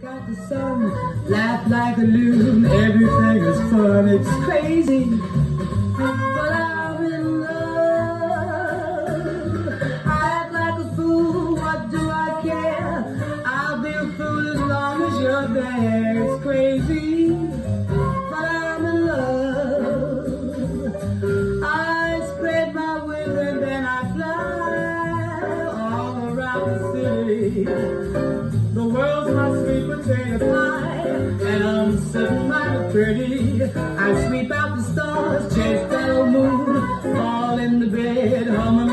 got the sun, laugh like a loon, everything is fun, it's crazy. But I'm in love. I act like a fool, what do I care? I'll be a fool as long as you're there, it's crazy. But I'm in love. I spread my wings and then I fly all around the city. isn't my pretty? I sweep out the stars, chase the moon, fall in the bed, hum